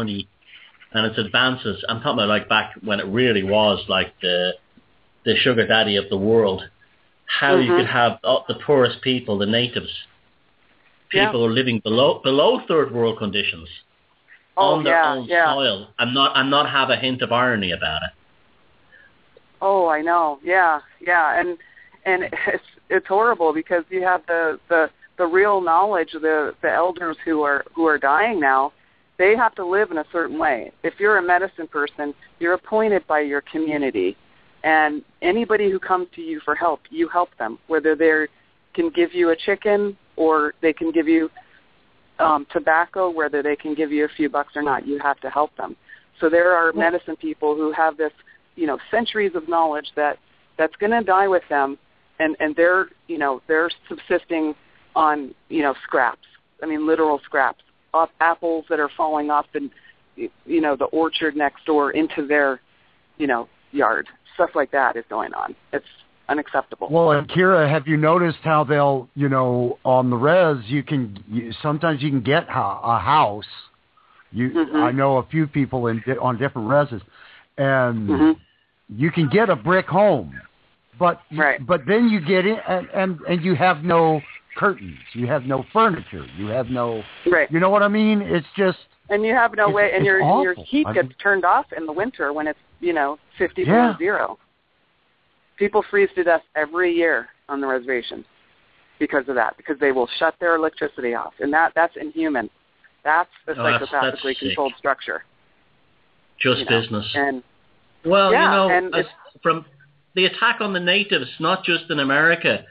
money and its advances. I'm talking about like back when it really was like the the sugar daddy of the world. How you Mhm. could have uh, the poorest people, the natives, people are living below below third world conditions Oh on their yeah, own yeah. soil, and not and not have a hint of irony about it. Oh, I know. Yeah, yeah, and and it's it's horrible because you have the the the real knowledge the the elders who are who are dying now. They have to live in a certain way. If you're a medicine person, you're appointed by your community, and anybody who comes to you for help, you help them. Whether they can give you a chicken or they can give you um, tobacco, whether they can give you a few bucks or not, you have to help them. So there are medicine people who have this you know centuries of knowledge that that's going to die with them and and they're you know they're subsisting on you know scraps i mean literal scraps off apples that are falling off the you know the orchard next door into their you know yard stuff like that is going on it's unacceptable Well, and Kira, have you noticed how they'll, you know, on the res, you can you, sometimes you can get a house. You, Mhm. I know a few people in on different reses, and hmm you can get a brick home, but Right. but then you get in and, and and you have no curtains, you have no furniture, you have no, right you know what I mean? It's just and you have no It's- way and it's your your awful. heat I gets mean- turned off in the winter when it's you know fifty Yeah. below zero people freeze to death every year on the reservation because of that because they will shut their electricity off and that that's inhuman that's a Oh, that's- that's psychopathically sick. controlled structure Just you know. business. and Well, Yeah, you know, and as- from the attack on the natives, not just in America.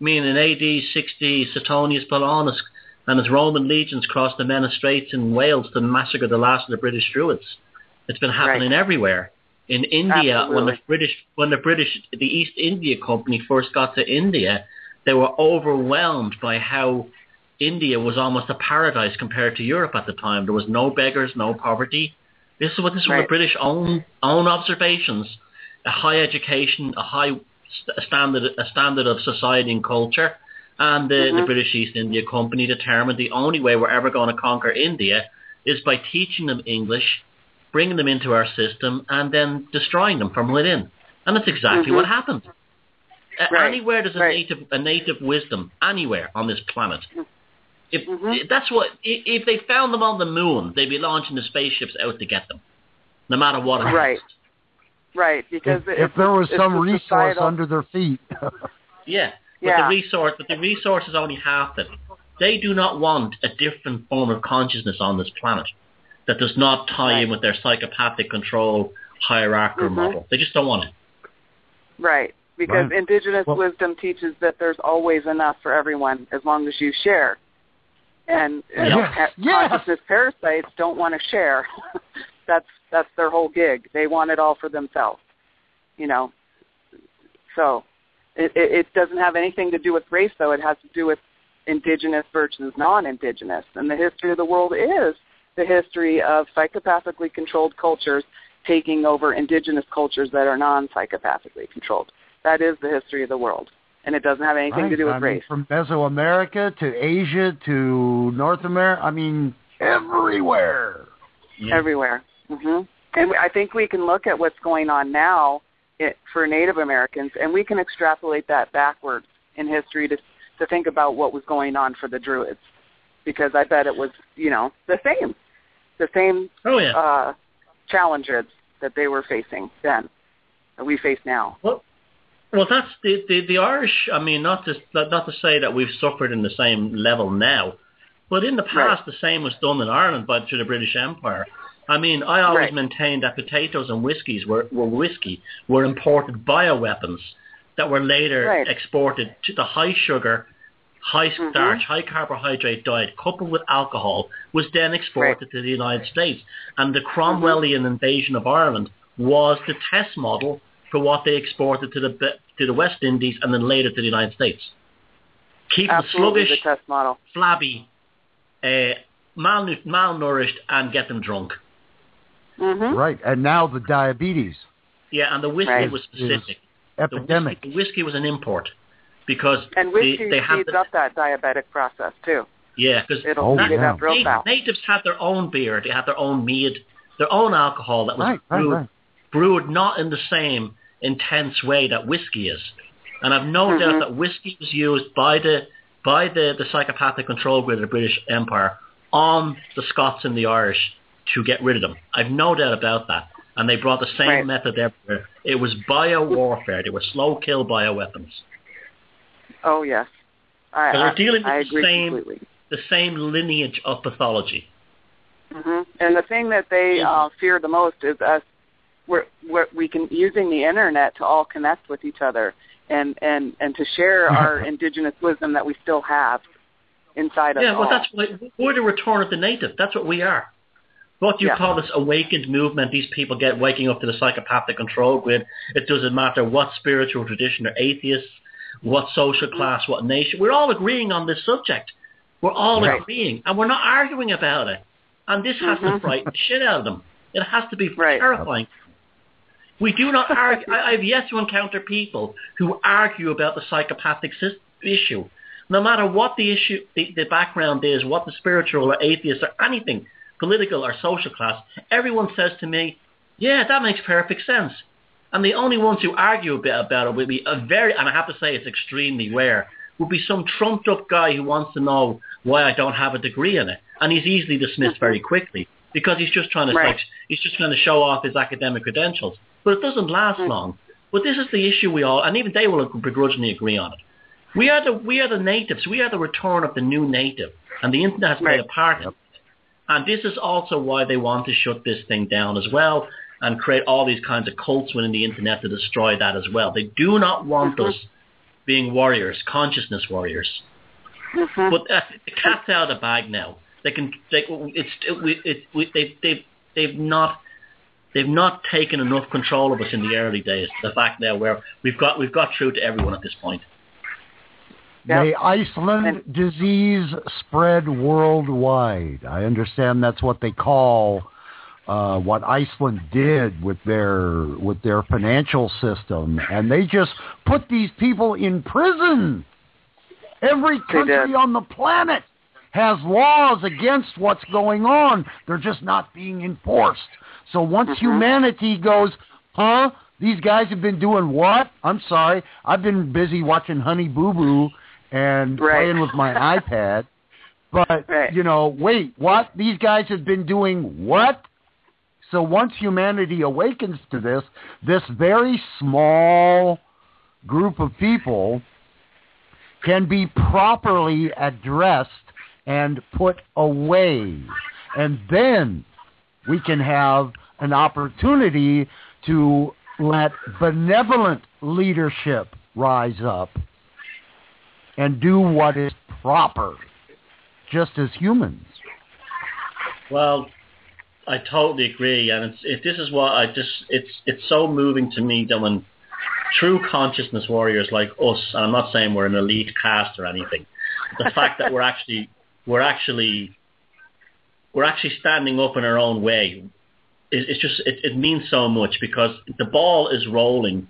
I mean, in AD 60, Suetonius Paulinus and his Roman legions crossed the Menai Straits in Wales to massacre the last of the British Druids. It's been happening everywhere. In India, when the British, when the British, the East India Company first got to India, they were overwhelmed by how India was almost a paradise compared to Europe at the time. There was no beggars, no poverty. This is what this was the British own own observations, a high education, a high st- standard a standard of society and culture, and the, the Mhm. British East India Company determined the only way we're ever going to conquer India is by teaching them English, bringing them into our system, and then destroying them from within. And that's exactly Mhm. what happened. Right, Anywhere there's a right. native a native wisdom, anywhere on this planet. If Mhm. that's what if they found them on the moon, they'd be launching the spaceships out to get them, no matter what. it Right. Cost. right because if, if there was some resource societal- under their feet. Yeah, but Yeah. the resource, but the resource is only half it. They do not want a different form of consciousness on this planet that does not tie in with their psychopathic control hierarchical Mhm. model. They just don't want it. Right. Because Right. indigenous Well- wisdom teaches that there's always enough for everyone as long as you share. And you know, Yes, pa- yes. consciousness parasites don't want to share. that's that's their whole gig. They want it all for themselves. You know. So it, it, it doesn't have anything to do with race though. It has to do with indigenous versus non-indigenous. And the history of the world is the history of psychopathically controlled cultures taking over indigenous cultures that are non-psychopathically controlled. That is the history of the world, and it doesn't have anything to do with I mean, race. from Mesoamerica to Asia to North America. I mean, everywhere. Yeah. Everywhere. Hmm And I think we can look at what's going on now it, for Native Americans, and we can extrapolate that backwards in history to to think about what was going on for the Druids, because I bet it was you know the same, the same Oh yeah. uh, challenges that they were facing then that we face now. Well, well, that's the, the the Irish. I mean, not to not not to say that we've suffered in the same level now, but in the past, the same was done in Ireland by through the British Empire. I mean, I always Right. maintained that potatoes and whiskies were were whiskey were imported bioweapons that were later Right. exported to the high sugar, high Mhm. starch, high carbohydrate diet coupled with alcohol was then exported to the United States. And the Cromwellian invasion of Ireland was the test model for what they exported to the to the West Indies and then later to the United States. Keep them Absolutely, sluggish, the test model. flabby, uh, malnourished, and get them drunk. Hmm Right. And now the diabetes Yeah, and the whiskey Right. was specific. The epidemic. whiskey, the whiskey was an import because And whiskey they, they have speeds the, up that diabetic process too. Yeah, because It'll Oh, heat it yeah. up real fast. natives had their own beer. They had their own mead, their own alcohol that was Right, right, brewed, right. brewed not in the same intense way that whiskey is. And I've no Mhm. doubt that whiskey was used by the by the, the psychopathic control grid of the British Empire on the Scots and the Irish to get rid of them. I've no doubt about that. And they brought the same Right. method everywhere. It was bio warfare. They were slow kill bioweapons. Oh yes, I, So they're I, dealing with I the same- completely. The same lineage of pathology. hmm And the thing that they uh, fear the most is us. We're, we're, we can using the internet to all connect with each other and and and to share our indigenous wisdom that we still have inside us. Yeah, well, all. that's we're the return of the native. That's what we are. What do you Yeah. call this awakened movement, these people get waking up to the psychopathic control grid. It doesn't matter what spiritual tradition they're atheists, what social class, what nation. We're all agreeing on this subject. We're all Right. agreeing, and we're not arguing about it. And this has to Mhm. frighten the shit out of them. It has to be Right. terrifying. We do not argue. I, I've yet to encounter people who argue about the psychopathic issue. No matter what the issue, the, the background is, what the spiritual or atheist or anything, political or social class, everyone says to me, yeah, that makes perfect sense. And the only ones who argue a bit about it would be a very, and I have to say it's extremely rare, would be some trumped up guy who wants to know why I don't have a degree in it. And he's easily dismissed very quickly because he's just trying to Right. like, he's just trying to show off his academic credentials. But it doesn't last Mm. long. But this is the issue we all, and even they will begrudgingly agree on it. We are the we are the natives. We are the return of the new native, and the internet has played Right. a part in it. And this is also why they want to shut this thing down as well and create all these kinds of cults within the internet to destroy that as well. They do not want Mhm. us being warriors, consciousness warriors. Mhm. But uh, the cat's out of the bag now. They can. They, it's. It, we- it, we, they, they, they've not. They've not taken enough control of us in the early days. The fact now where we've got we've got through to everyone at this point. Yep. May Iceland disease spread worldwide. I understand that's what they call uh, what Iceland did with their with their financial system, and they just put these people in prison. Every country on the planet has laws against what's going on. They're just not being enforced. So once Mhm. humanity goes, huh? These guys have been doing what? I'm sorry. I've been busy watching Honey Boo Boo and Right. playing with my iPad. But, Right. you know, wait, what? These guys have been doing what? So once humanity awakens to this, this very small group of people can be properly addressed and put away. And then we can have an opportunity to let benevolent leadership rise up and do what is proper, just as humans. Well, I totally agree, and it's, it, this is what I just it's it's so moving to me that when true consciousness warriors like us, and I'm not saying we're an elite caste or anything, the fact that we're actually we're actually we're actually standing up in our own way is it's just it, it means so much because the ball is rolling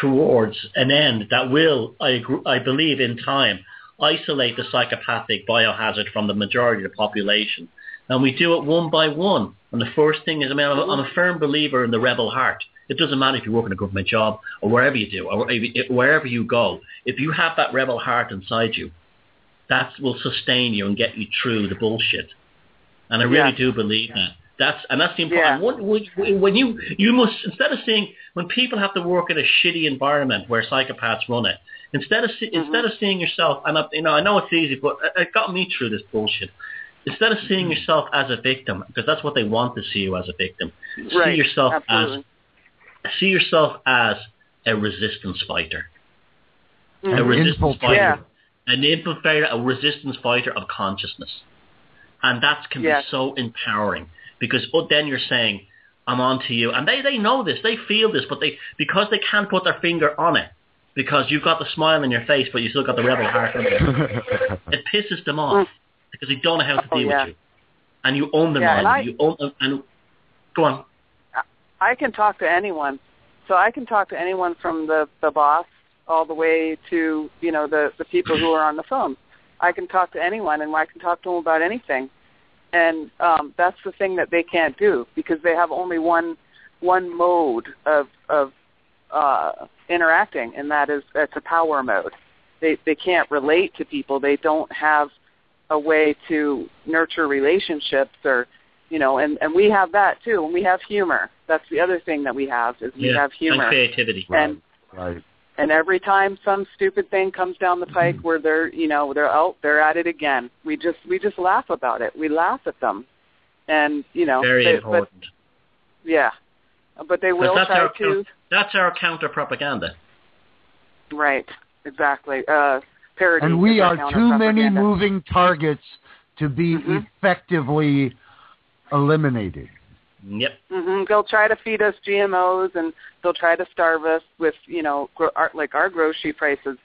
towards an end that will I agree, I believe in time isolate the psychopathic biohazard from the majority of the population and we do it one by one. And the first thing is, I mean, I'm a, I'm a firm believer in the rebel heart. It doesn't matter if you work in a government job or wherever you do, or wherever you go. If you have that rebel heart inside you, that will sustain you and get you through the bullshit. And I really Yeah. do believe that. That's and that's the Yeah. important. When, when you you must instead of seeing when people have to work in a shitty environment where psychopaths run it, instead of see, instead of seeing yourself and I, you know I know it's easy, but it, it got me through this bullshit. Instead of seeing yourself as a victim, because that's what they want to see you as a victim, Right. see yourself Absolutely. as see yourself as a resistance fighter, a Mhm. resistance fighter, Yeah. an infiltrator, a resistance fighter of consciousness, and that can Yes. be so empowering because but then you're saying, "I'm on to you," and they they know this, they feel this, but they because they can't put their finger on it because you've got the smile on your face, but you still got the rebel heart on you. It pisses them off because they don't know how to Oh, deal yeah. with you, and you undermine Yeah, and them. I- You own, and go on. I can talk to anyone. So I can talk to anyone from the the boss all the way to you know the the people who are on the phone, I can talk to anyone, and I can talk to them about anything. And um, that's the thing that they can't do because they have only one one mode of of uh, interacting, and that is it's a power mode. They they can't relate to people. They don't have a way to nurture relationships or you know and and we have that too and we have humor that's the other thing that we have is we Yeah, have humor and creativity. and Right. And every time some stupid thing comes down the pike where they're you know they're oh they're at it again we just we just laugh about it we laugh at them and you know Very they, important. but yeah but they will that's try our to that's our counter propaganda. right exactly uh parody And we are too many moving targets to be Mhm. effectively eliminated. Yep. hmm They'll try to feed us GMOs, and they'll try to starve us with, you know, gro- our, like our grocery prices.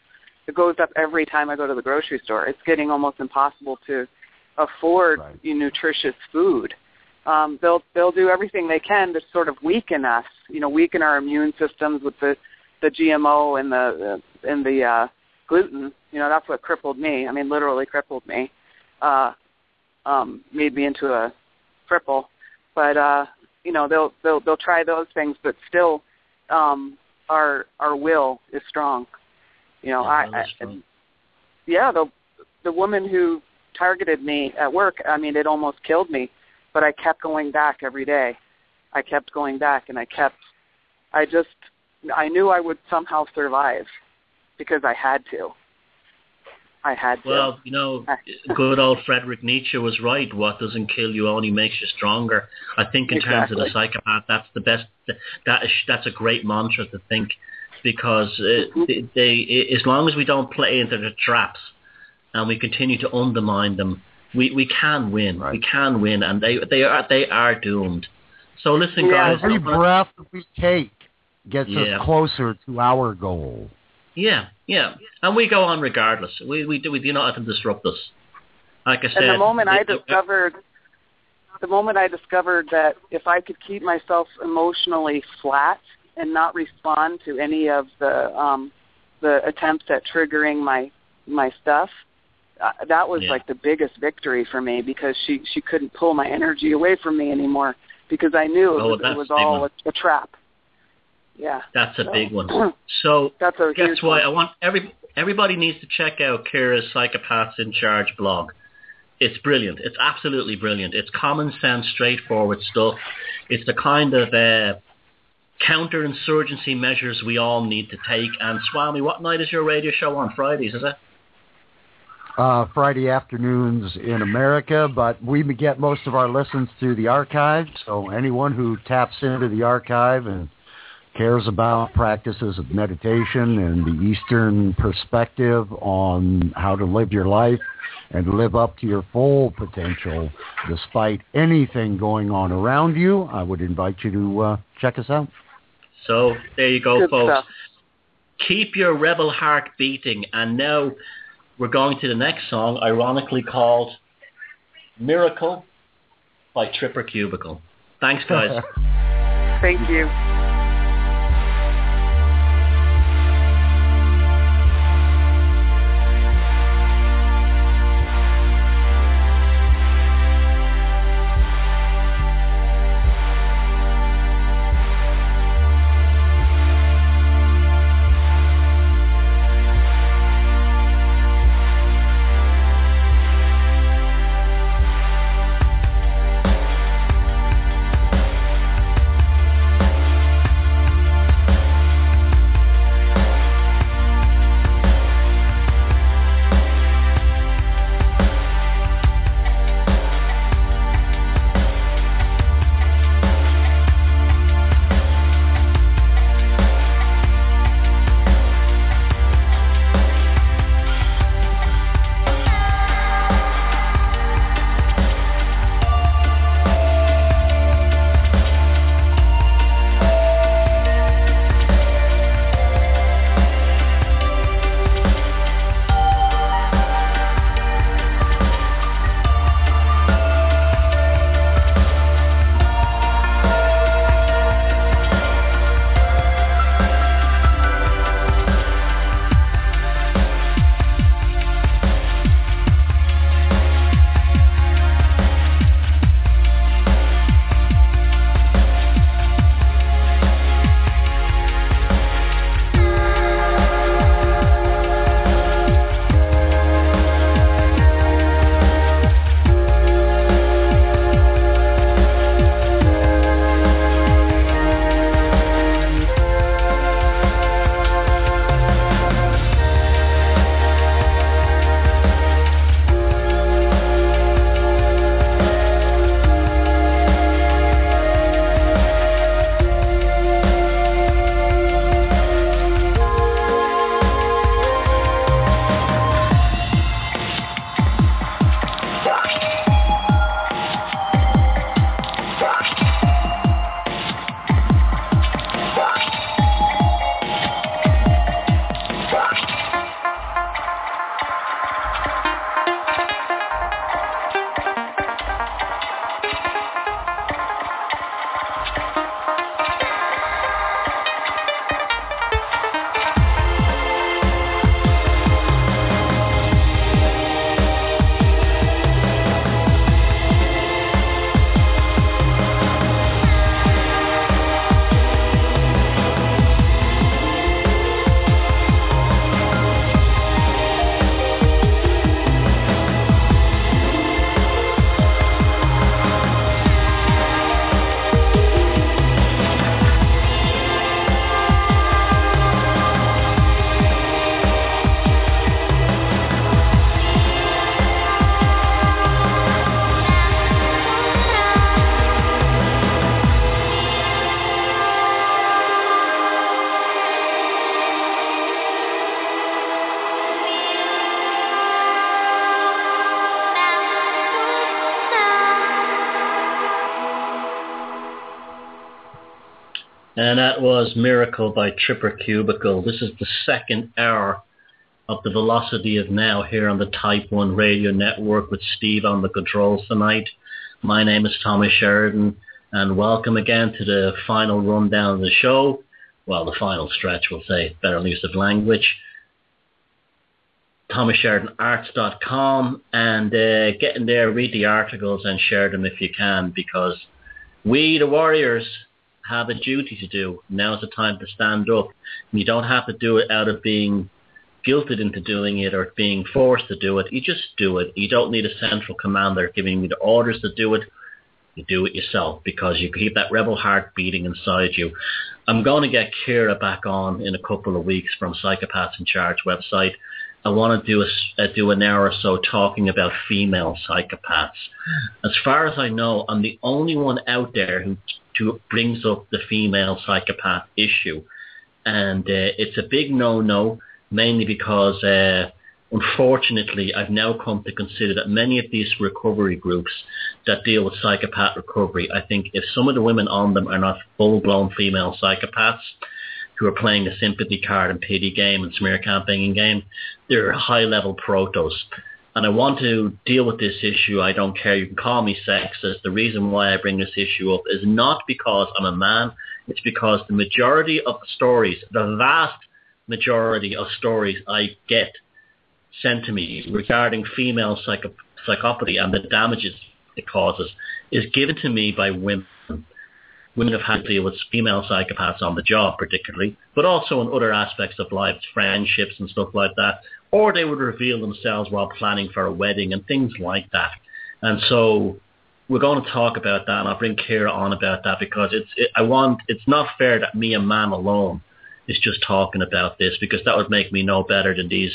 It goes up every time I go to the grocery store. It's getting almost impossible to afford Right. you nutritious food. Um, they'll they'll do everything they can to sort of weaken us, you know, weaken our immune systems with the the GMO and the and the uh, gluten. You know, that's what crippled me. I mean, literally crippled me. Uh, um, made me into a cripple but uh you know they'll they'll they'll try those things but still um our our will is strong. You know Yeah, i, I yeah the the woman who targeted me at work i mean it almost killed me but i kept going back every day. I kept going back and i kept i just i knew i would somehow survive because i had to i had to Well, you know, good old Frederick Nietzsche was right. What doesn't kill you only makes you stronger. I think in terms of the psychopath, that's the best. That is that's a great mantra to think, because uh, Mhm. they, they as long as we don't play into the traps, and we continue to undermine them, we we can win. Right. We can win, and they they are they are doomed. So listen, Yeah, guys. Every breath we take gets Yeah. us closer to our goal. Yeah, yeah, and we go on regardless. We we do we do not let them disrupt us. Like I said, and the moment I discovered the moment I discovered that if I could keep myself emotionally flat and not respond to any of the um the attempts at triggering my my stuff uh, that was Yeah. like the biggest victory for me because she she couldn't pull my energy away from me anymore because I knew it Oh, was, it was all a, a trap. Yeah. that's a So- big one. So That's a guess huge what? one. I want every everybody needs to check out Kira's Psychopaths in Charge blog. It's brilliant. It's absolutely brilliant. It's common sense, straightforward stuff. It's the kind of uh, counterinsurgency measures we all need to take. And Swami, what night is your radio show on? Fridays, is it? uh, Friday afternoons in America, but we get most of our listens through the archive. So anyone who taps into the archive and cares about practices of meditation and the Eastern perspective on how to live your life and live up to your full potential despite anything going on around you, I would invite you to uh, check us out. So there you go, Good folks. stuff. Keep your rebel heart beating. And now we're going to the next song, ironically called Miracle by Tripper Cubicle. Thanks, guys. Thank you. And that was Miracle by Tripper Cubicle. This is the second hour of the Velocity of Now here on the Type 1 Radio Network with Steve on the controls tonight. My name is Tommy Sheridan, and welcome again to the final rundown of the show. Well, the final stretch, we'll say, better use of language. ThomasSheridanArts.com and uh, get in there, read the articles, and share them if you can, because we, the Warriors, have a duty to do. Now's the time to stand up. And you don't have to do it out of being guilted into doing it or being forced to do it. You just do it. You don't need a central commander giving you the orders to do it. You do it yourself because you keep that rebel heart beating inside you. I'm going to get Kira back on in a couple of weeks from Psychopaths in Charge website. I want to do a, uh, do an hour or so talking about female psychopaths. As far as I know, I'm the only one out there who to, brings up the female psychopath issue, and uh, it's a big no-no, mainly because uh, unfortunately I've now come to consider that many of these recovery groups that deal with psychopath recovery, I think if some of the women on them are not full-blown female psychopaths, who are playing a sympathy card and pity game and smear campaigning game, they're high level protos and I want to deal with this issue. I don't care. You can call me sexist. The reason why I bring this issue up is not because I'm a man. It's because the majority of stories, the vast majority of stories I get sent to me regarding female psycho- psychopathy and the damages it causes is given to me by women. Women have had to deal with female psychopaths on the job, particularly, but also in other aspects of life, friendships and stuff like that, or they would reveal themselves while planning for a wedding and things like that. And so we're going to talk about that, and I'll bring Kira on about that because it's it, I want it's not fair that me, a man alone, is just talking about this because that would make me no better than these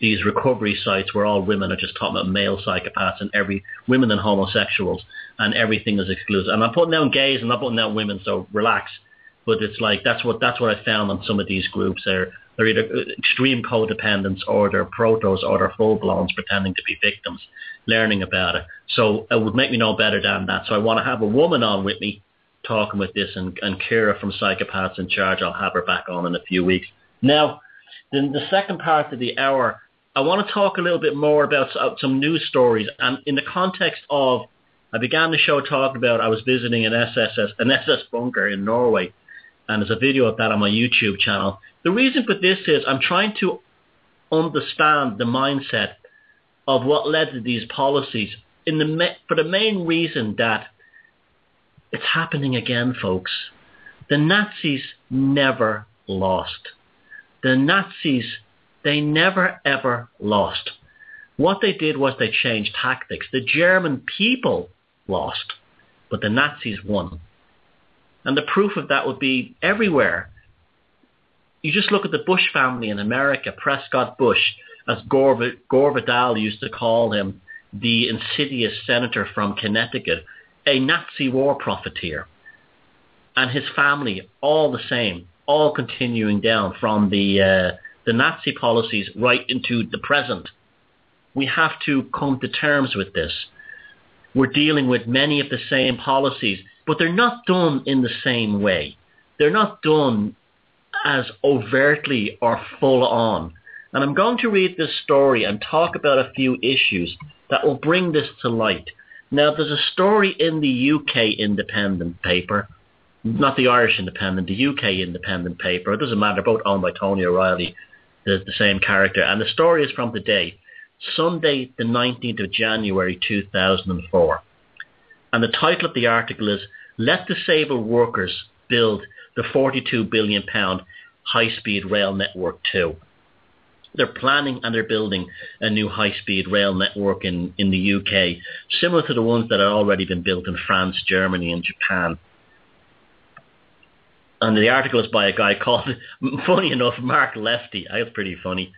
these recovery sites where all women are just talking about male psychopaths and every women and homosexuals and everything is exclusive. And I'm putting down gays and I'm putting down women, so relax. But it's like that's what that's what I found on some of these groups. They're they're either extreme codependents or they're protos or they're full blowns pretending to be victims, learning about it. So it would make me know better than that. So I want to have a woman on with me talking with this and, and Kira from Psychopaths in Charge. I'll have her back on in a few weeks. Now, then the second part of the hour, I want to talk a little bit more about uh, some news stories and in the context of I began the show talking about I was visiting an SSS an SS bunker in Norway and there's a video of that on my YouTube channel. The reason for this is I'm trying to understand the mindset of what led to these policies in the for the main reason that it's happening again, folks. The Nazis never lost. The Nazis, they never ever lost. What they did was they changed tactics. The German people lost, but the Nazis won. And the proof of that would be everywhere. You just look at the Bush family in America, Prescott Bush, as Gore, Gore Vidal used to call him, the insidious senator from Connecticut, a Nazi war profiteer. And his family, all the same, all continuing down from the, uh, the Nazi policies right into the present. We have to come to terms with this. We're dealing with many of the same policies but they're not done in the same way. They're not done as overtly or full on. And I'm going to read this story and talk about a few issues that will bring this to light. Now, there's a story in the UK Independent paper, not the Irish Independent, the UK Independent paper. It doesn't matter, both owned by Tony O'Reilly, the, the same character. And the story is from today, Sunday, the 19th of January 2004. And the title of the article is Let Disabled Workers Build the £42 billion High-Speed Rail Network too. They're planning and they're building a new high-speed rail network in, in the UK, similar to the ones that have already been built in France, Germany and Japan. And the article is by a guy called, funny enough, Mark Leftly. I was pretty funny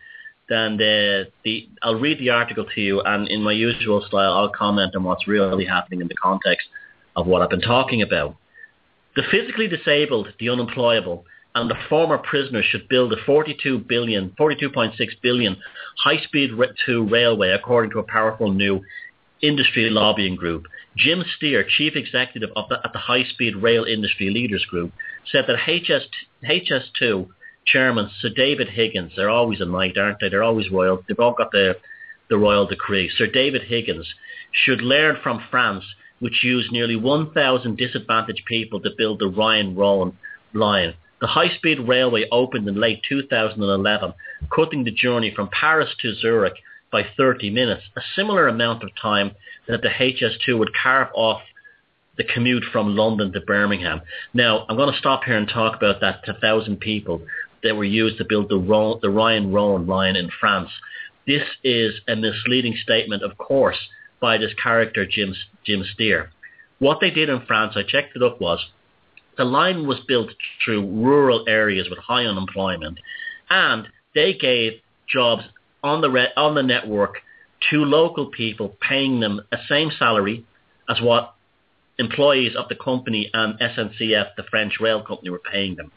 then uh, the, the I'll read the article to you, and in my usual style, I'll comment on what's really happening in the context of what I've been talking about. The physically disabled, the unemployable, and the former prisoners should build a 42 billion, 42.6 billion high-speed 2 railway, according to a powerful new industry lobbying group. Jim Steer, chief executive of the, at the High Speed Rail Industry Leaders Group, said that HS, HS2 chairman Sir David Higgins, they're always a knight, aren't they? They're always royal. They've all got the, the royal decree. Sir David Higgins should learn from France, which used nearly 1,000 disadvantaged people to build the Rhine-Rhone line. The high-speed railway opened in late 2011, cutting the journey from Paris to Zurich by 30 minutes, a similar amount of time that the HS2 would carve off the commute from London to Birmingham. Now, I'm going to stop here and talk about that 1,000 people that were used to build the, Rhone, the line in France. This is a misleading statement, of course, by this character, Jim, Jim Steer. What they did in France, I checked it up, was the line was built through rural areas with high unemployment, and they gave jobs on the re- on the network to local people, paying them a same salary as what employees of the company and SNCF, the French rail company, were paying them.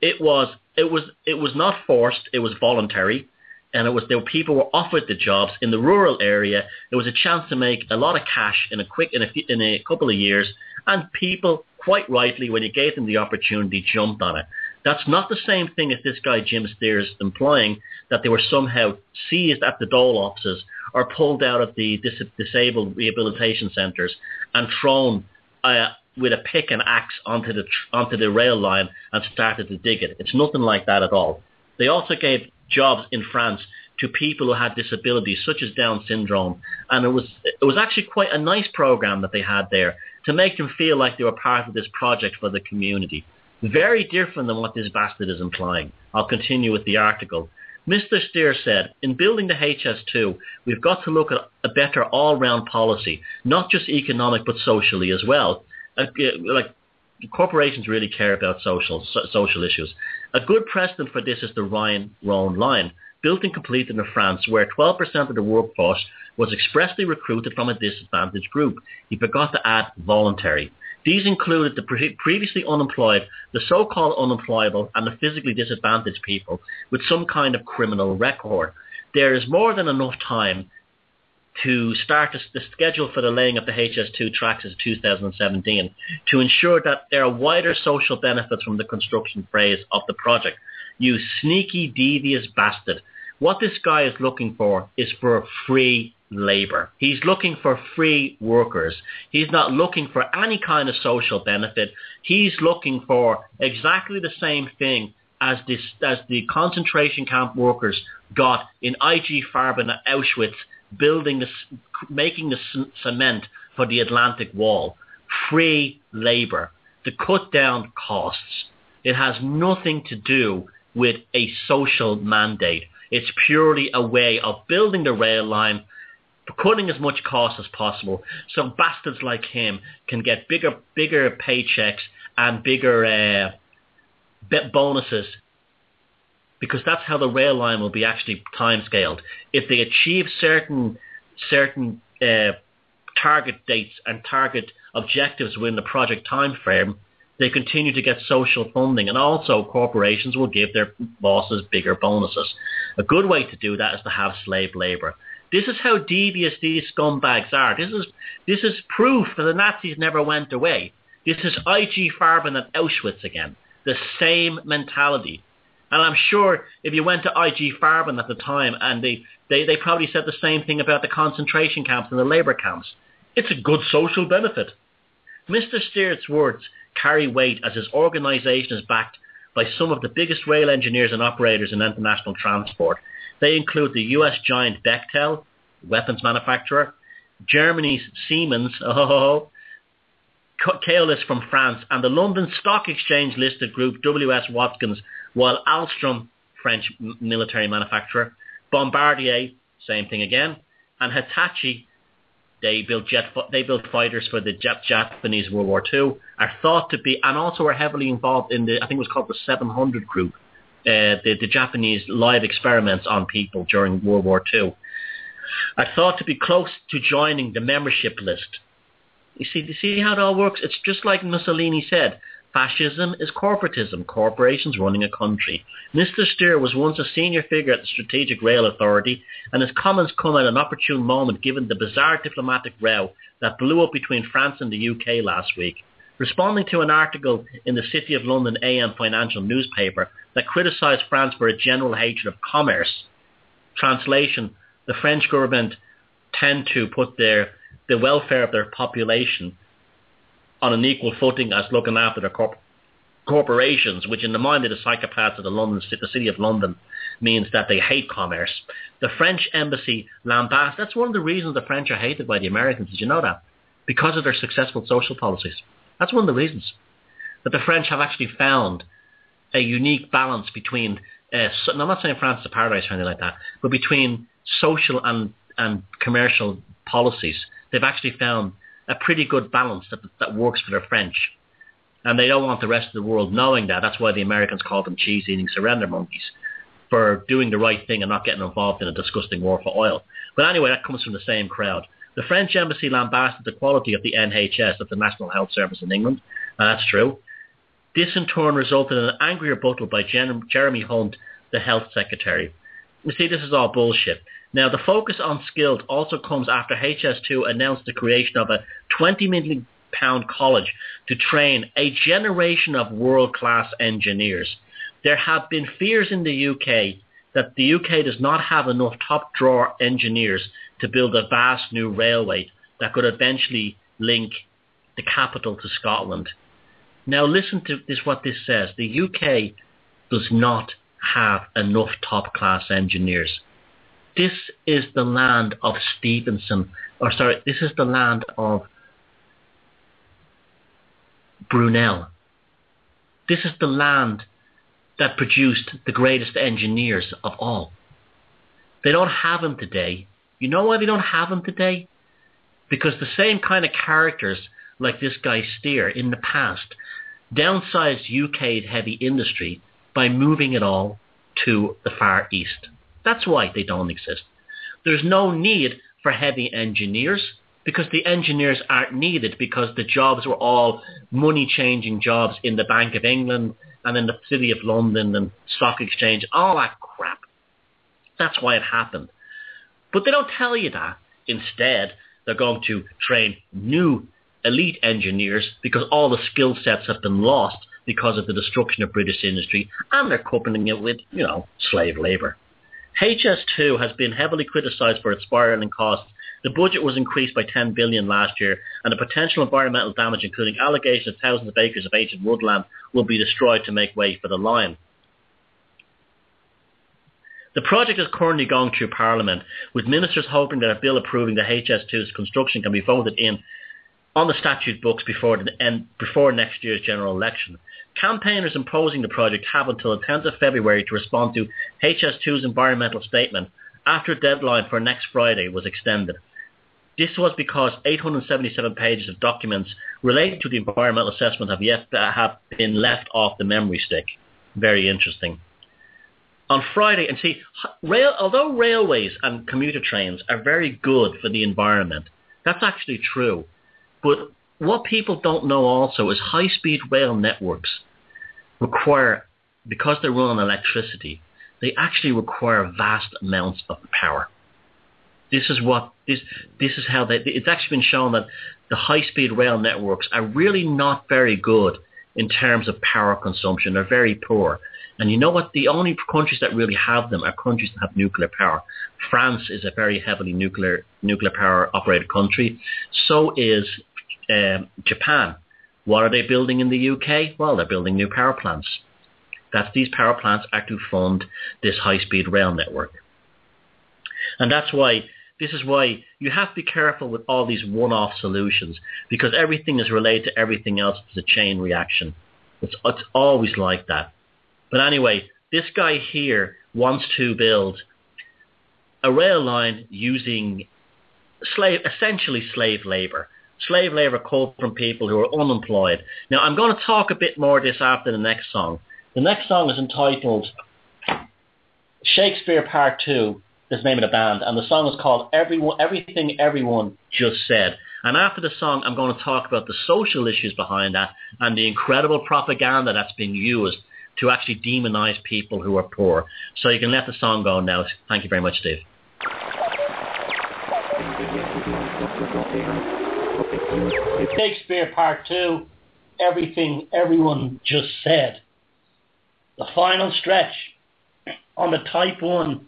It was it was it was not forced; it was voluntary, and it was there were people were offered the jobs in the rural area. There was a chance to make a lot of cash in a quick in a in a couple of years, and people quite rightly, when you gave them the opportunity, jumped on it. That's not the same thing as this guy Jim Steers implying that they were somehow seized at the dole offices or pulled out of the dis- disabled rehabilitation centres and thrown uh, with a pick and axe onto the onto the rail line and started to dig it. It's nothing like that at all. They also gave jobs in France to people who had disabilities such as Down syndrome, and it was it was actually quite a nice program that they had there to make them feel like they were part of this project for the community. Very different than what this bastard is implying. I'll continue with the article. Mr. Steer said, in building the HS2, we've got to look at a better all-round policy, not just economic but socially as well. Uh, like corporations really care about social so, social issues. A good precedent for this is the Rhine-Rhone line, built and completed in France, where 12% of the workforce was expressly recruited from a disadvantaged group. He forgot to add voluntary. These included the pre- previously unemployed, the so-called unemployable, and the physically disadvantaged people with some kind of criminal record. There is more than enough time to start the schedule for the laying of the HS2 tracks is 2017 to ensure that there are wider social benefits from the construction phase of the project. You sneaky, devious bastard. What this guy is looking for is for free labor. He's looking for free workers. He's not looking for any kind of social benefit. He's looking for exactly the same thing as, this, as the concentration camp workers got in IG Farben at Auschwitz, building the, making the cement for the Atlantic Wall. Free labor to cut down costs. It has nothing to do with a social mandate. It's purely a way of building the rail line cutting as much cost as possible so bastards like him can get bigger bigger paychecks and bigger uh, bonuses because that's how the rail line will be actually time scaled. If they achieve certain certain uh, target dates and target objectives within the project time frame, they continue to get social funding and also corporations will give their bosses bigger bonuses. A good way to do that is to have slave labor. This is how devious these scumbags are. This is this is proof that the Nazis never went away. This is IG Farben at Auschwitz again. The same mentality. And I'm sure if you went to IG Farben at the time and they, they, they probably said the same thing about the concentration camps and the labour camps. It's a good social benefit. Mr. Steer's words carry weight as his organisation is backed by some of the biggest rail engineers and operators in international transport. They include the US giant Bechtel, weapons manufacturer, Germany's Siemens, oh, Keolis from France, and the London Stock Exchange listed group WS Atkins, while Alstom, French military manufacturer, Bombardier, same thing again, and Hitachi, they built jet they built fighters for the Japanese World War II, are thought to be and also are heavily involved in the I think it was called the 700 group, uh, the, the Japanese live experiments on people during World War II. are thought to be close to joining the membership list. You see, you see how it all works? It's just like Mussolini said. Fascism is corporatism, corporations running a country. Mr. Steer was once a senior figure at the Strategic Rail Authority, and his comments come at an opportune moment given the bizarre diplomatic row that blew up between France and the UK last week. Responding to an article in the City of London AM financial newspaper that criticised France for a general hatred of commerce, translation, the French government tend to put their the welfare of their population on an equal footing as looking after their corp- corporations, which in the mind of the psychopaths of the London, the city of London, means that they hate commerce. The French embassy lambast. That's one of the reasons the French are hated by the Americans. Did you know that? Because of their successful social policies. That's one of the reasons that the French have actually found a unique balance between. Uh, so, I'm not saying France is a paradise or anything like that, but between social and and commercial policies, they've actually found a pretty good balance that, that works for the French. And they don't want the rest of the world knowing that. That's why the Americans call them cheese-eating surrender monkeys for doing the right thing and not getting involved in a disgusting war for oil. But anyway, that comes from the same crowd. The French embassy lambasted the quality of the NHS, of the National Health Service in England, and that's true. This in turn resulted in an angry rebuttal by Jeremy Hunt, the Health Secretary. You see, this is all bullshit. Now, the focus on skilled also comes after HS2 announced the creation of a 20 million pound college to train a generation of world-class engineers. There have been fears in the UK that the UK does not have enough top drawer engineers to build a vast new railway that could eventually link the capital to Scotland. Now listen to this what this says. The UK does not have enough top class engineers. This is the land of Stevenson, or sorry, this is the land of Brunel. This is the land that produced the greatest engineers of all. They don't have them today. You know why they don't have them today? Because the same kind of characters like this guy Steer in the past downsized UK's heavy industry by moving it all to the Far East. That's why they don't exist. There's no need for heavy engineers because the engineers aren't needed because the jobs were all money changing jobs in the Bank of England and in the City of London and Stock Exchange, all that crap. That's why it happened. But they don't tell you that. Instead, they're going to train new elite engineers because all the skill sets have been lost because of the destruction of British industry and they're coupling it with, you know, slave labour. HS2 has been heavily criticised for its spiralling costs. The budget was increased by 10 billion last year, and the potential environmental damage, including allegations of thousands of acres of ancient woodland, will be destroyed to make way for the line. The project is currently going through Parliament, with ministers hoping that a bill approving the HS2's construction can be voted in on the statute books before, the end, before next year's general election. Campaigners opposing the project have until the 10th of February to respond to HS2's environmental statement after a deadline for next Friday was extended. This was because 877 pages of documents related to the environmental assessment have yet to have been left off the memory stick. Very interesting. On Friday, and see, rail, although railways and commuter trains are very good for the environment, that's actually true. But what people don't know also is high-speed rail networks require, because they run on electricity, they actually require vast amounts of power. This is what this this is how they. It's actually been shown that the high-speed rail networks are really not very good in terms of power consumption. They're very poor. And you know what? The only countries that really have them are countries that have nuclear power. France is a very heavily nuclear nuclear power operated country. So is um, Japan. What are they building in the UK? Well, they're building new power plants. That's these power plants are to fund this high-speed rail network. And that's why this is why you have to be careful with all these one-off solutions because everything is related to everything else. It's a chain reaction. It's, it's always like that. But anyway, this guy here wants to build a rail line using slave, essentially slave labor slave labour called from people who are unemployed. Now, I'm going to talk a bit more of this after the next song. The next song is entitled Shakespeare Part 2, is the name of the band, and the song is called Everyone, Everything Everyone Just Said. And after the song, I'm going to talk about the social issues behind that and the incredible propaganda that's being used to actually demonize people who are poor. So you can let the song go now. Thank you very much, Steve. Shakespeare Part 2, everything everyone just said. The final stretch on the Type 1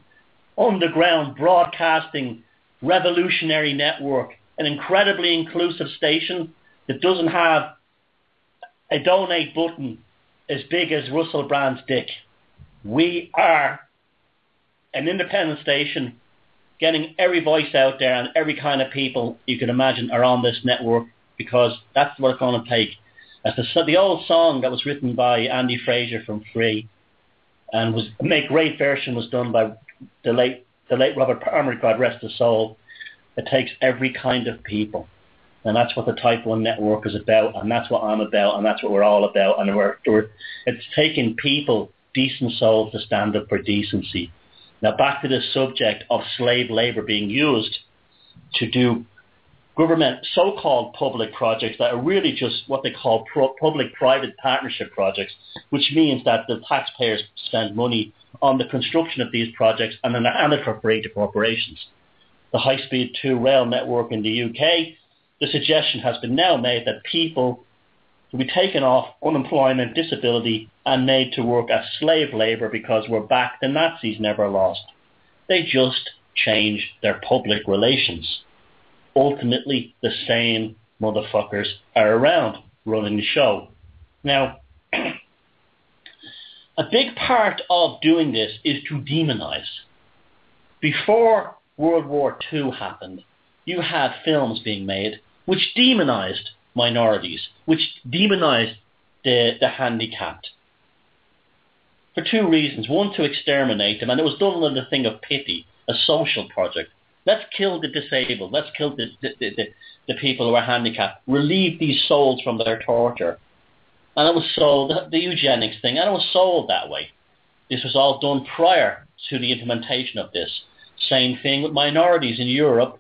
underground broadcasting revolutionary network, an incredibly inclusive station that doesn't have a donate button as big as Russell Brand's dick. We are an independent station getting every voice out there and every kind of people you can imagine are on this network because that's what it's going to take. As the, the old song that was written by Andy Fraser from Free and was a great version was done by the late the late Robert Palmer, God rest his soul. It takes every kind of people. And that's what the Type 1 network is about, and that's what I'm about, and that's what we're all about. And we're, we're it's taking people, decent souls, to stand up for decency. Now back to the subject of slave labour being used to do government so-called public projects that are really just what they call pro- public-private partnership projects, which means that the taxpayers spend money on the construction of these projects and for free to corporations. The high-speed 2 rail network in the UK the suggestion has been now made that people will be taken off unemployment, disability, and made to work as slave labour because we're back. The Nazis never lost. They just changed their public relations. Ultimately, the same motherfuckers are around running the show. Now, a big part of doing this is to demonize. Before World War II happened, you had films being made which demonized minorities, which demonized the, the handicapped. For two reasons. One, to exterminate them, and it was done under the thing of pity, a social project. Let's kill the disabled. Let's kill the, the, the, the people who are handicapped. Relieve these souls from their torture. And it was sold, the eugenics thing, and it was sold that way. This was all done prior to the implementation of this. Same thing with minorities in Europe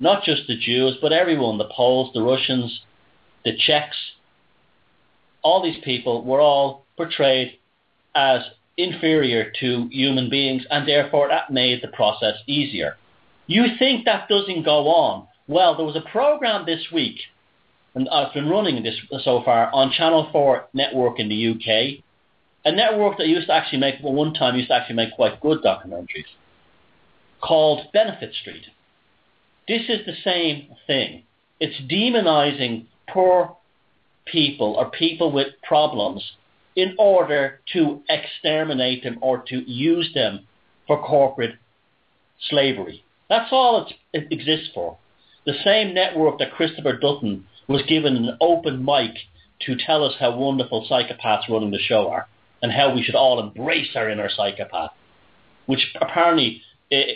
not just the Jews, but everyone, the Poles, the Russians, the Czechs, all these people were all portrayed as inferior to human beings, and therefore that made the process easier. You think that doesn't go on? Well, there was a program this week, and I've been running this so far on Channel 4 network in the UK, a network that used to actually make, well, one time used to actually make quite good documentaries, called Benefit Street. This is the same thing. It's demonizing poor people or people with problems in order to exterminate them or to use them for corporate slavery. That's all it exists for. The same network that Christopher Dutton was given an open mic to tell us how wonderful psychopaths running the show are and how we should all embrace our inner psychopath, which apparently eh,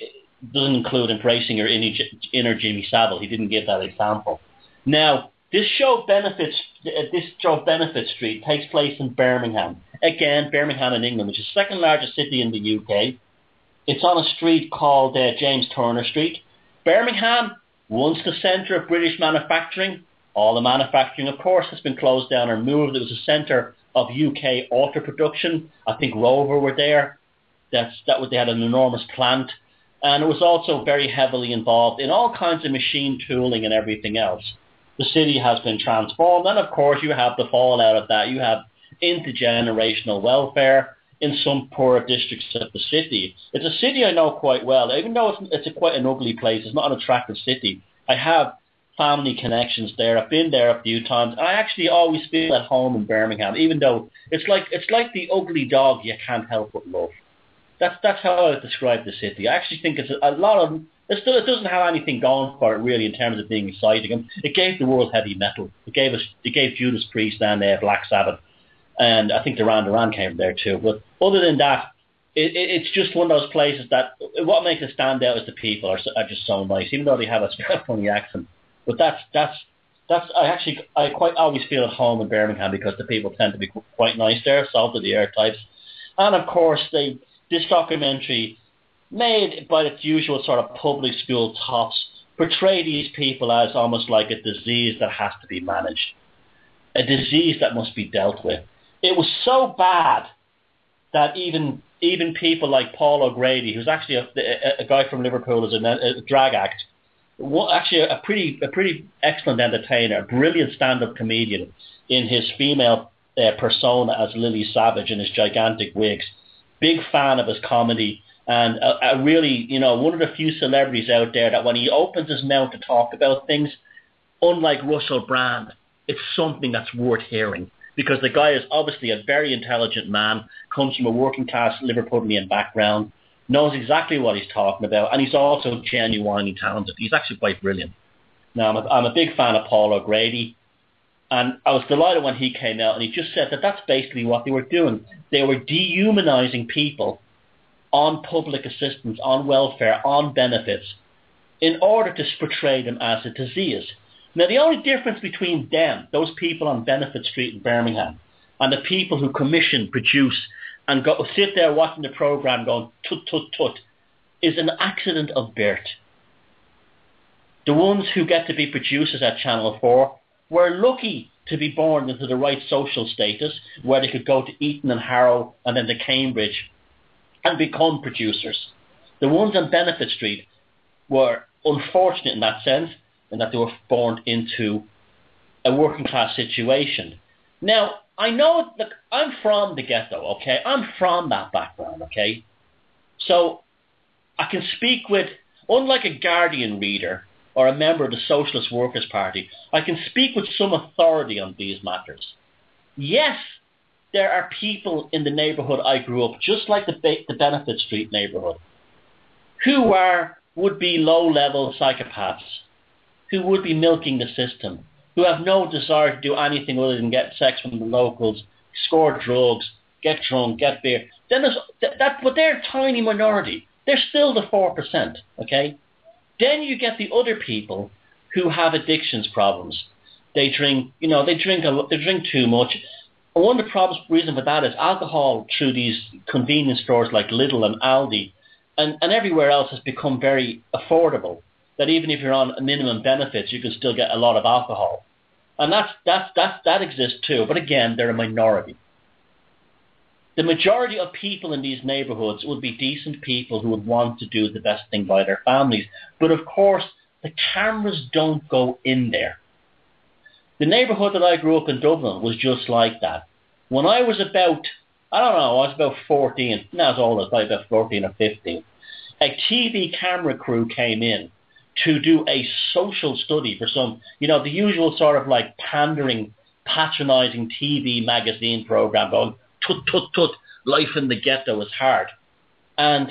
doesn't include embracing your inner Jimmy Savile. He didn't give that example. Now, this show benefits this show Benefit Street takes place in Birmingham. Again, Birmingham in England, which is the second largest city in the UK. It's on a street called uh, James Turner Street. Birmingham, once the centre of British manufacturing, all the manufacturing, of course, has been closed down or moved. It was a centre of UK auto production. I think Rover were there. That's that was they had an enormous plant and it was also very heavily involved in all kinds of machine tooling and everything else. The city has been transformed, and of course, you have the fallout of that. You have intergenerational welfare in some poorer districts of the city. It's a city I know quite well, even though it's, it's a quite an ugly place. It's not an attractive city. I have family connections there. I've been there a few times. I actually always feel at home in Birmingham, even though it's like it's like the ugly dog you can't help but love. That's that's how I would describe the city. I actually think it's a, a lot of it still it doesn't have anything going for it really in terms of being exciting. It gave the world heavy metal. It gave us it gave Judas Priest and uh, Black Sabbath, and I think Duran Duran came there too. But other than that, it, it, it's just one of those places that what makes it stand out is the people are, are just so nice, even though they have a funny accent. But that's that's that's I actually I quite always feel at home in Birmingham because the people tend to be quite nice there, salt of the earth types, and of course they this documentary, made by its usual sort of public school tops, portray these people as almost like a disease that has to be managed, a disease that must be dealt with. It was so bad that even even people like Paul O'Grady, who's actually a, a, a guy from Liverpool, is a, a drag act, actually a pretty a pretty excellent entertainer, a brilliant stand-up comedian in his female uh, persona as Lily Savage in his gigantic wigs. Big fan of his comedy and a, a really, you know, one of the few celebrities out there that when he opens his mouth to talk about things, unlike Russell Brand, it's something that's worth hearing because the guy is obviously a very intelligent man, comes from a working class Liverpudlian background, knows exactly what he's talking about, and he's also genuinely talented. He's actually quite brilliant. Now, I'm a, I'm a big fan of Paul O'Grady, and I was delighted when he came out and he just said that that's basically what they were doing. They were dehumanizing people on public assistance, on welfare, on benefits, in order to portray them as a disease. Now, the only difference between them, those people on Benefit Street in Birmingham, and the people who commission, produce, and go, sit there watching the program going tut tut tut, is an accident of birth. The ones who get to be producers at Channel 4 were lucky to be born into the right social status where they could go to Eton and Harrow and then to Cambridge and become producers. The ones on Benefit Street were unfortunate in that sense in that they were born into a working class situation. Now, I know, look, I'm from the ghetto, okay? I'm from that background, okay? So I can speak with, unlike a Guardian reader or a member of the Socialist Workers' Party, I can speak with some authority on these matters. Yes, there are people in the neighbourhood I grew up, just like the, the Benefit Street neighbourhood, who are would be low level psychopaths who would be milking the system, who have no desire to do anything other than get sex from the locals, score drugs, get drunk, get beer. Then there's that, that but they're a tiny minority. They're still the four percent, okay? Then you get the other people who have addictions problems. They drink, you know, they drink a, they drink too much. One of the problems, reason for that is alcohol through these convenience stores like Lidl and Aldi and, and everywhere else has become very affordable that even if you're on minimum benefits, you can still get a lot of alcohol. And that's, that's, that's, that exists too. But again, they're a minority. The majority of people in these neighborhoods would be decent people who would want to do the best thing by their families. But of course, the cameras don't go in there. The neighborhood that I grew up in Dublin was just like that. When I was about, I don't know, I was about 14, not as old as probably about 14 or 15, a TV camera crew came in to do a social study for some, you know, the usual sort of like pandering, patronizing TV magazine program going, tut, tut, tut, life in the ghetto is hard. And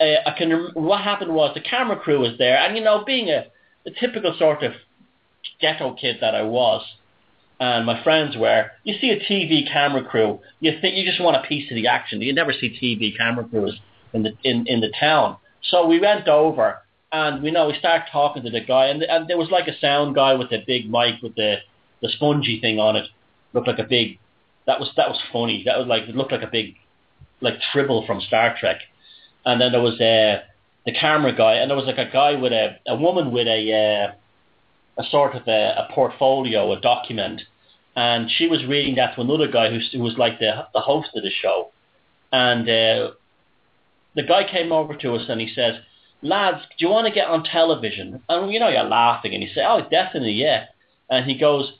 uh, I can what happened was the camera crew was there, and you know, being a, a typical sort of ghetto kid that I was, and my friends were, you see a TV camera crew, you think you just want a piece of the action. You never see TV camera crews in the in, in the town. So we went over and we know we start talking to the guy, and and there was like a sound guy with a big mic with the the spongy thing on it, looked like a big. That was that was funny. That was like it looked like a big, like Tribble from Star Trek, and then there was uh, the camera guy, and there was like a guy with a a woman with a uh, a sort of a, a portfolio, a document, and she was reading that to another guy who, who was like the the host of the show, and uh, the guy came over to us and he says lads, do you want to get on television? And you know, you're laughing, and you say, oh, definitely, yeah. And he goes,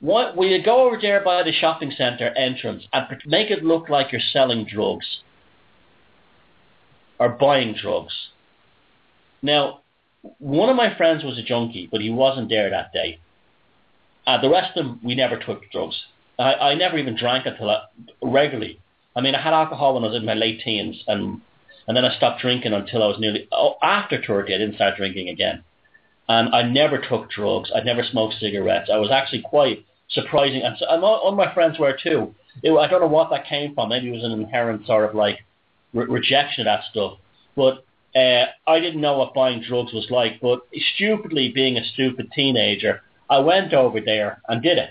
what, will you go over there by the shopping centre entrance and make it look like you're selling drugs or buying drugs? Now, one of my friends was a junkie, but he wasn't there that day. Uh, the rest of them, we never took drugs. I, I never even drank until I, regularly. I mean, I had alcohol when I was in my late teens, and and then I stopped drinking until I was nearly oh, after 30. I didn't start drinking again, and I never took drugs. I never smoked cigarettes. I was actually quite surprising, and, so, and all, my friends were too. It, I don't know what that came from. Maybe it was an inherent sort of like re- rejection of that stuff. But uh, I didn't know what buying drugs was like. But stupidly, being a stupid teenager, I went over there and did it.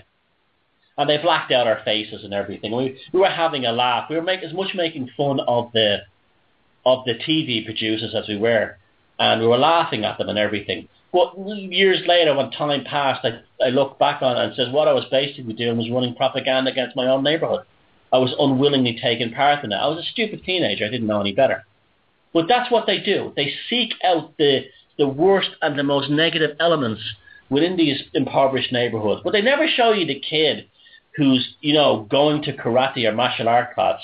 And they blacked out our faces and everything. We we were having a laugh. We were making as much making fun of the of the TV producers as we were, and we were laughing at them and everything. But years later, when time passed, I, I look back on it and says what I was basically doing was running propaganda against my own neighborhood. I was unwillingly taking part in it. I was a stupid teenager. I didn't know any better. But that's what they do. They seek out the the worst and the most negative elements within these impoverished neighborhoods. But they never show you the kid who's, you know, going to karate or martial art class,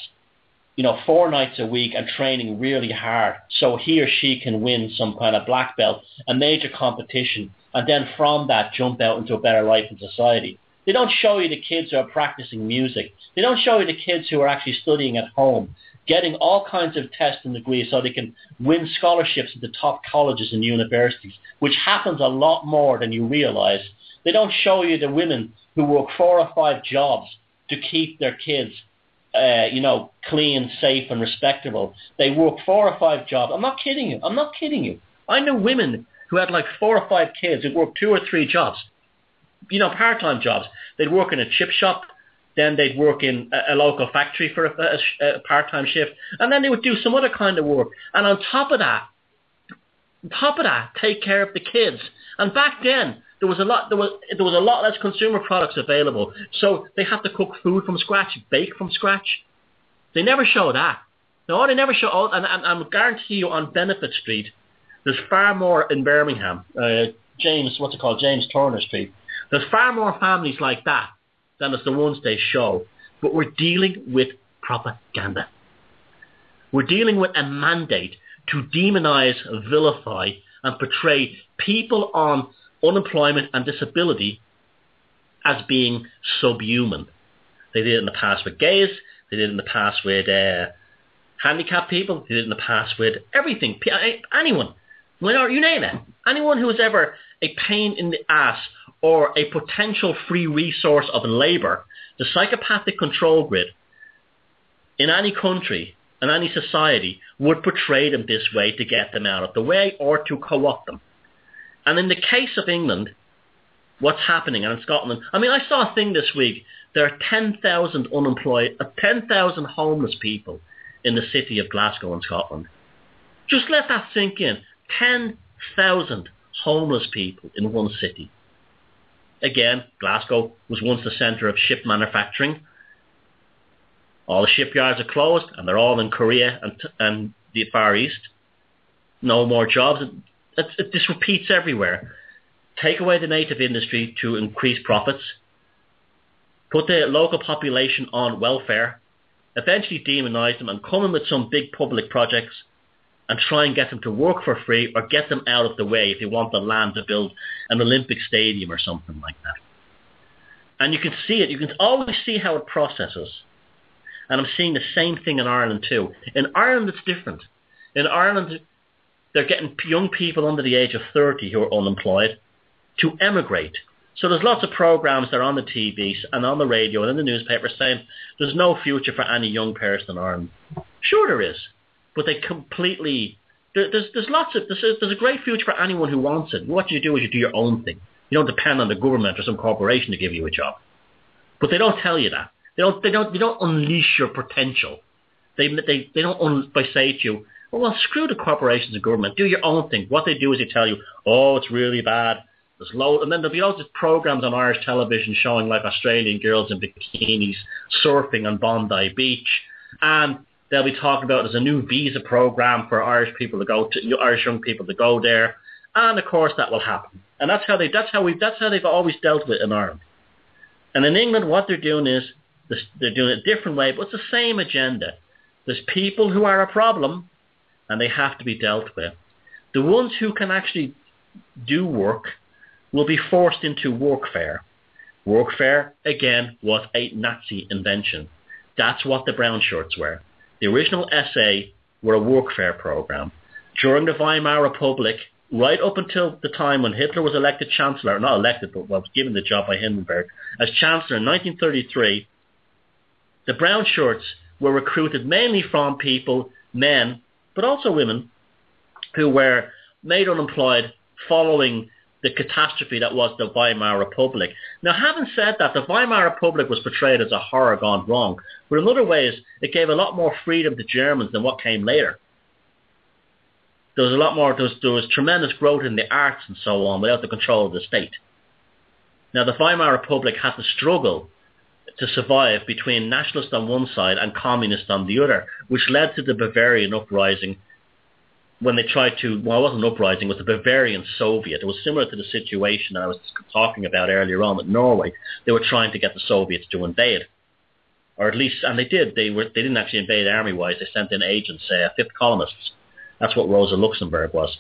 you know, four nights a week and training really hard so he or she can win some kind of black belt, a major competition, and then from that jump out into a better life in society. They don't show you the kids who are practicing music. They don't show you the kids who are actually studying at home, getting all kinds of tests and degrees so they can win scholarships at the top colleges and universities, which happens a lot more than you realize. They don't show you the women who work four or five jobs to keep their kids, uh, you know, clean, safe, and respectable. They work four or five jobs. I'm not kidding you. I'm not kidding you. I know women who had like four or five kids who worked two or three jobs you know, part-time jobs. They'd work in a chip shop, then they'd work in a, a local factory for a, a, a part-time shift, and then they would do some other kind of work. And on top of that, on top of that, take care of the kids. And back then, there was a lot there was there was a lot less consumer products available, so they had to cook food from scratch, bake from scratch. They never show that. No, they never show. Oh, and, and, and I guarantee you, on Benefit Street, there's far more in Birmingham. Uh, James, what's it called? James Turner Street. There's far more families like that than there's the ones they show. But we're dealing with propaganda. We're dealing with a mandate to demonize, vilify, and portray people on unemployment and disability as being subhuman. They did it in the past with gays. They did it in the past with uh, handicapped people. They did it in the past with everything. Anyone. You name it. Anyone who was ever a pain in the ass or a potential free resource of labour, the psychopathic control grid in any country and any society would portray them this way to get them out of the way or to co-opt them. And in the case of England, what's happening, and in Scotland, I mean, I saw a thing this week. There are 10,000 unemployed, uh, 10,000 homeless people in the city of Glasgow in Scotland. Just let that sink in. 10,000 homeless people in one city. Again, Glasgow was once the centre of ship manufacturing. All the shipyards are closed, and they're all in Korea and, and the Far East. No more jobs. It, it, this repeats everywhere. Take away the native industry to increase profits. Put the local population on welfare. Eventually demonise them and come in with some big public projects and try and get them to work for free or get them out of the way if they want the land to build an Olympic stadium or something like that. And you can see it. You can always see how it processes. And I'm seeing the same thing in Ireland too. In Ireland, it's different. In Ireland, they're getting young people under the age of 30 who are unemployed to emigrate. So there's lots of programs that are on the TV and on the radio and in the newspapers saying there's no future for any young person in Ireland. Sure there is but they completely there, there's there's lots of there's a, there's a great future for anyone who wants it. What you do is you do your own thing. You don't depend on the government or some corporation to give you a job. But they don't tell you that. They don't they don't they don't unleash your potential. They they they don't un, by say to you, oh, well, screw the corporations and government. Do your own thing. What they do is they tell you, oh, it's really bad. There's low, and then there'll be loads of programs on Irish television showing like Australian girls in bikinis surfing on Bondi Beach, and they'll be talking about there's a new visa program for Irish people to go to Irish young people to go there, and of course that will happen. And that's how they that's how we that's how they've always dealt with it in Ireland. And in England, what they're doing is they're doing it a different way, but it's the same agenda. There's people who are a problem, and they have to be dealt with. The ones who can actually do work will be forced into workfare. Workfare, again, was a Nazi invention. That's what the brown shirts were. The original SA were a workfare program. During the Weimar Republic, right up until the time when Hitler was elected Chancellor, not elected, but was given the job by Hindenburg, as Chancellor in 1933, the brown shirts were recruited mainly from people, men, but also women, who were made unemployed following the catastrophe that was the Weimar Republic. Now, having said that, the Weimar Republic was portrayed as a horror gone wrong, but in other ways, it gave a lot more freedom to Germans than what came later. there was a lot more. There was, there was tremendous growth in the arts and so on without the control of the state. Now, the Weimar Republic had to struggle to survive between nationalists on one side and communists on the other, which led to the Bavarian uprising when they tried to, well, it wasn't an uprising, it was the Bavarian Soviet. It was similar to the situation that I was talking about earlier on with Norway. They were trying to get the Soviets to invade. Or at least, and they did. They were. They didn't actually invade army-wise. They sent in agents, uh, fifth columnists. That's what Rosa Luxemburg was.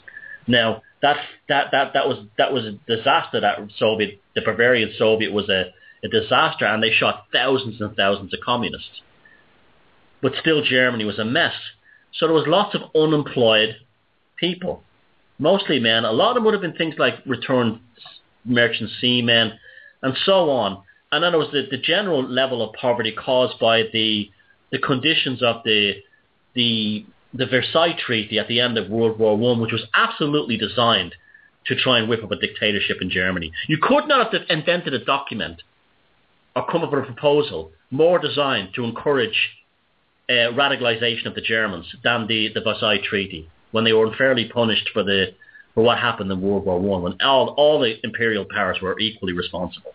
Now that that that that was that was a disaster. That Soviet, the Bavarian Soviet, was a, a disaster, and they shot thousands and thousands of communists. But still, Germany was a mess. So there was lots of unemployed people, mostly men. A lot of them would have been things like returned merchant seamen and so on. And then there was the, the general level of poverty caused by the the conditions of the the the Versailles Treaty at the end of World War One, which was absolutely designed to try and whip up a dictatorship in Germany. You could not have invented a document or come up with a proposal more designed to encourage uh, radicalization of the Germans than the, the Versailles Treaty when they were unfairly punished for the for what happened in World War One, when all all the imperial powers were equally responsible.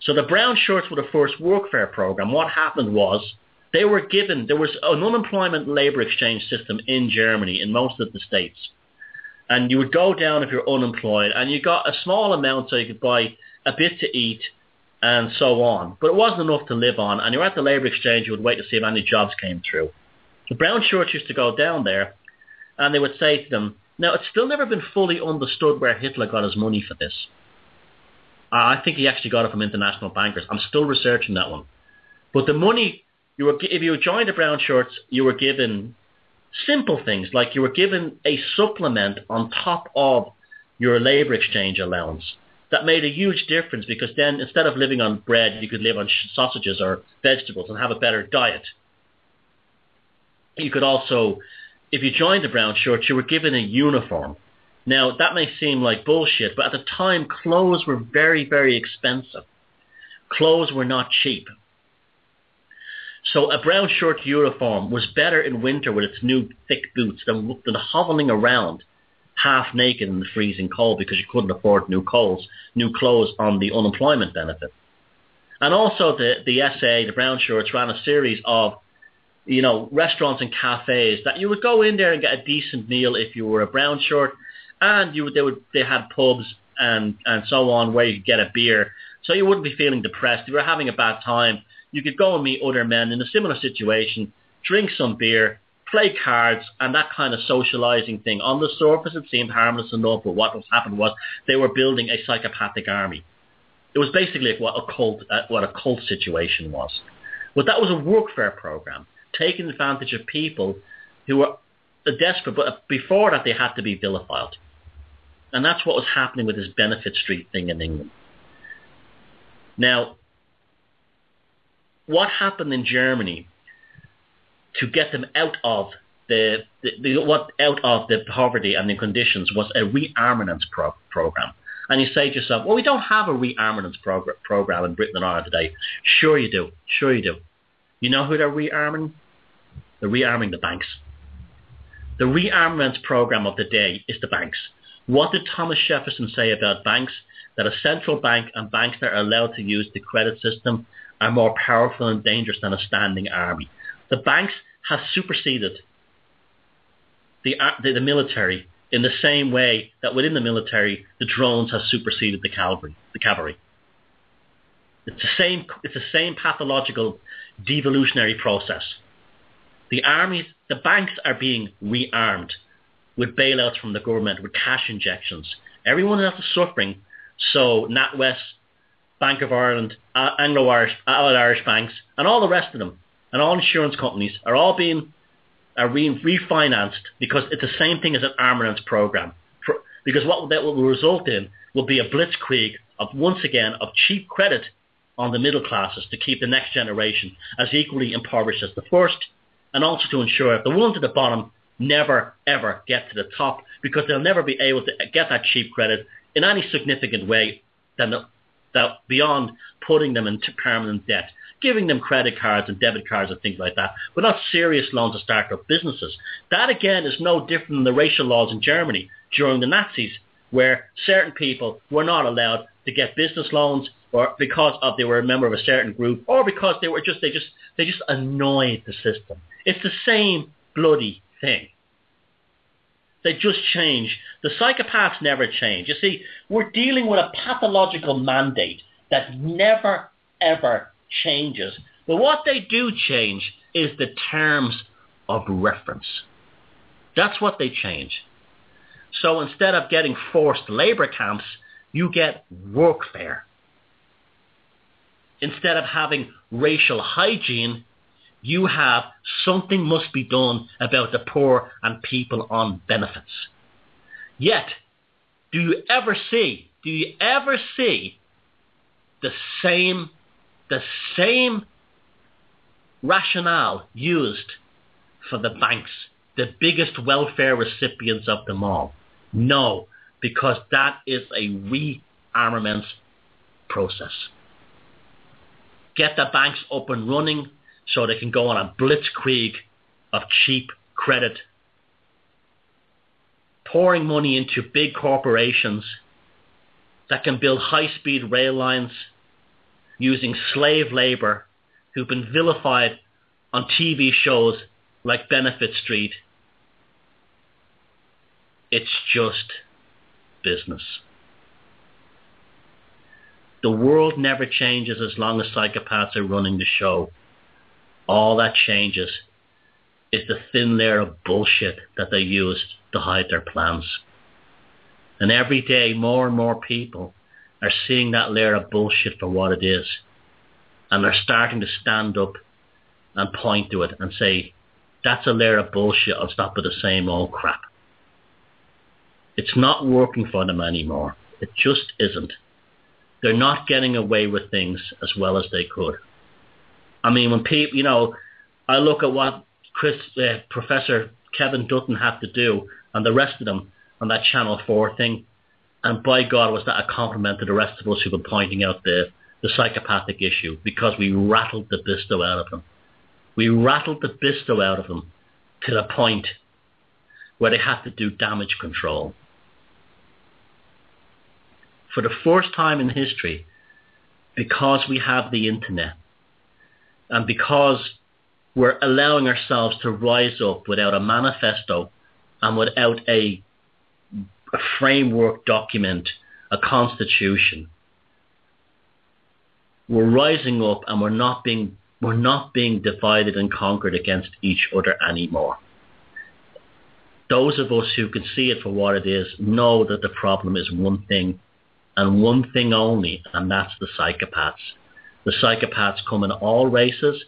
So the brown shirts were the first workfare program. What happened was they were given there was an unemployment labor exchange system in Germany in most of the states, and you would go down if you're unemployed, and you got a small amount so you could buy a bit to eat and so on. But it wasn't enough to live on, and you're at the labor exchange. You would wait to see if any jobs came through. The brown shirts used to go down there and they would say to them, now it's still never been fully understood where Hitler got his money for this. I think he actually got it from international bankers. I'm still researching that one. But the money you were, if you joined the brown shirts, you were given simple things like you were given a supplement on top of your labor exchange allowance. That made a huge difference because then instead of living on bread, you could live on sausages or vegetables and have a better diet. You could also if you joined the brown shirts, you were given a uniform. Now, that may seem like bullshit, but at the time, clothes were very, very expensive. Clothes were not cheap. So a brown shirt uniform was better in winter with its new thick boots than, than hobbling around half naked in the freezing cold because you couldn't afford new clothes, new clothes on the unemployment benefit. And also the, the SA, the brown shirts, ran a series of you know, restaurants and cafes that you would go in there and get a decent meal if you were a brown shirt, and you would they would they had pubs and and so on where you could get a beer, so you wouldn't be feeling depressed. If you were having a bad time, you could go and meet other men in a similar situation, drink some beer, play cards, and that kind of socializing thing. On the surface, it seemed harmless enough, but what was happened was they were building a psychopathic army. It was basically what a cult, uh, what a cult situation was. But that was a workfare program taking advantage of people who were desperate, but before that they had to be vilified. And that's what was happening with this benefit street thing in England. Now, what happened in Germany to get them out of the, the, the what out of the poverty and the conditions was a rearmaments pro- program. And you say to yourself, well, we don't have a rearmaments progr- program in Britain and Ireland today. Sure you do. Sure you do. You know who they're rearming? They're rearming the banks. The rearmament program of the day is the banks. What did Thomas Jefferson say about banks? That a central bank and banks that are allowed to use the credit system are more powerful and dangerous than a standing army. The banks have superseded the, uh, the, the military in the same way that within the military, the drones have superseded the cavalry. The cavalry. It's the same. It's the same pathological devolutionary process. The armies, the banks are being rearmed with bailouts from the government, with cash injections. Everyone else is suffering. So NatWest, Bank of Ireland, uh, Anglo-Irish, uh, Allied Irish banks, and all the rest of them, and all insurance companies are all being are refinanced because it's the same thing as an armaments program. For, because what that will result in will be a blitzkrieg of once again of cheap credit on the middle classes to keep the next generation as equally impoverished as the first, and also to ensure the ones at the bottom never ever get to the top because they'll never be able to get that cheap credit in any significant way than the, that beyond putting them into permanent debt, giving them credit cards and debit cards and things like that, but not serious loans to start up businesses. That again is no different than the racial laws in Germany during the Nazis, where certain people were not allowed to get business loans or because of they were a member of a certain group or because they were just they just they just annoyed the system. It's the same bloody thing. They just change. The psychopaths never change. You see, we're dealing with a pathological mandate that never, ever changes. But what they do change is the terms of reference. That's what they change. So instead of getting forced labor camps, you get workfare. Instead of having racial hygiene, you have something must be done about the poor and people on benefits. Yet, do you ever see, do you ever see the same, the same rationale used for the banks, the biggest welfare recipients of them all? No, because that is a rearmament process. Get the banks up and running so they can go on a blitzkrieg of cheap credit, pouring money into big corporations that can build high-speed rail lines using slave labor who've been vilified on TV shows like Benefit Street. It's just business. The world never changes as long as psychopaths are running the show. All that changes is the thin layer of bullshit that they use to hide their plans. And every day, more and more people are seeing that layer of bullshit for what it is. And they're starting to stand up and point to it and say, that's a layer of bullshit. I'll stop with the same old crap. It's not working for them anymore. It just isn't. They're not getting away with things as well as they could. I mean, when people, you know, I look at what Chris, uh, Professor Kevin Dutton had to do and the rest of them on that Channel 4 thing, and by God, was that a compliment to the rest of us who've been pointing out the, the psychopathic issue because we rattled the bisto out of them. We rattled the bisto out of them to the point where they had to do damage control. For the first time in history, because we have the internet, and because we're allowing ourselves to rise up without a manifesto and without a, a framework document, a constitution, we're rising up and we're not being we're not being divided and conquered against each other anymore. Those of us who can see it for what it is know that the problem is one thing and one thing only, and that's the psychopaths. The psychopaths come in all races,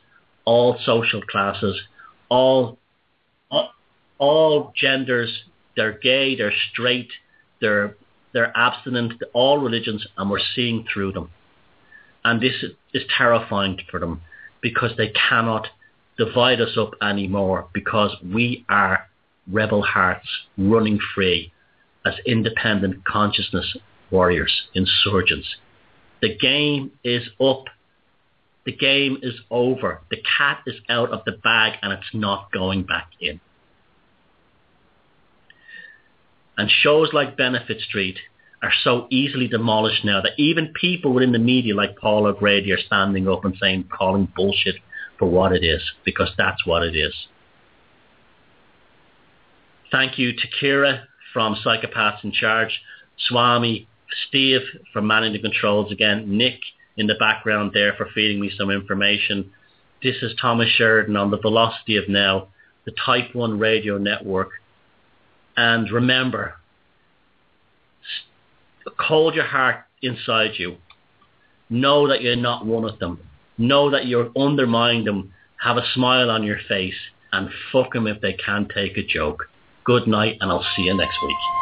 all social classes, all all genders. They're gay, they're straight, they're they're abstinent, all religions, and we're seeing through them. And this is terrifying for them because they cannot divide us up anymore because we are rebel hearts running free as independent consciousness warriors, insurgents. The game is up. The game is over. The cat is out of the bag and it's not going back in. And shows like Benefit Street are so easily demolished now that even people within the media like Paul O'Grady are standing up and saying, calling bullshit for what it is, because that's what it is. Thank you to Kira from Psychopaths in Charge, Swami, Steve from Manning the Controls again, Nick in the background there for feeding me some information. This is Thomas Sheridan on the Velocity of Now, the Type 1 radio network. And remember, hold your heart inside you. Know that you're not one of them. Know that you're undermining them. Have a smile on your face and fuck them if they can't take a joke. Good night, and I'll see you next week.